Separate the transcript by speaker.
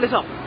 Speaker 1: Let's go.